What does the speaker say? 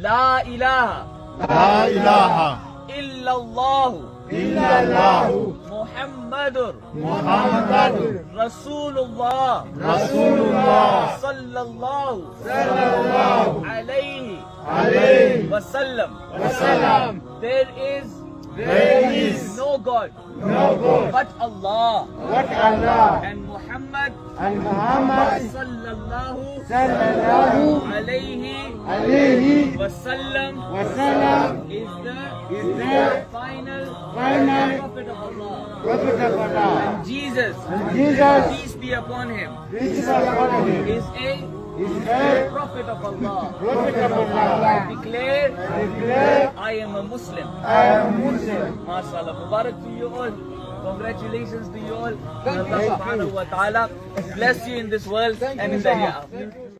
لا إله لا إله إلا الله إلا الله محمد محمد رسول الله رسول الله صلى الله صلى الله عليه عليه وسلم. وسلم. There is there is no god no god but Allah. but Allah. And Muhammad and Muhammad صلى الله صلى الله عليه alayhi wasallam wasallam is the is the final final prophet of Allah. prophet of Allah. Jesus, Jesus, peace be upon him, peace be upon him, is a is a prophet of Allah. prophet of Allah. Declare, Declare, I am a Muslim. I am Muslim. MashaAllah. Mubarak to you all. Congratulations to you all. Allah subhanahu wa ta'ala bless you in this world and in the hereafter.